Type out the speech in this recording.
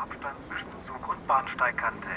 Abstand zwischen Zug und Bahnsteigkante.